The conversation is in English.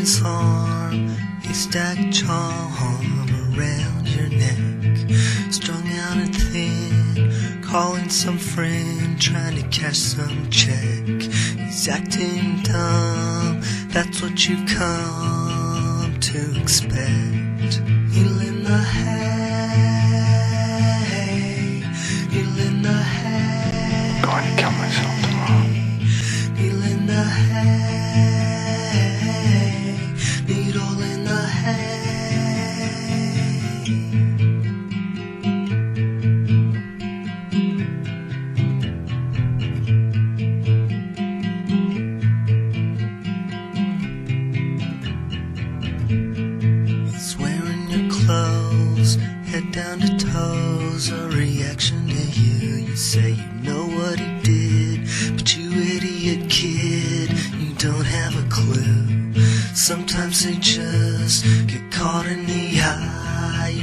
farm, haystack charm around your neck. Strung out and thin, calling some friend, trying to cash some check. He's acting dumb, that's what you come to expect. He'll in the hay, he'll in the hay. Going to kill myself tomorrow. Needle in the hay, head down to toes. A reaction to you. You say you know what he did, but you idiot kid, you don't have a clue. Sometimes they just get caught in the eye,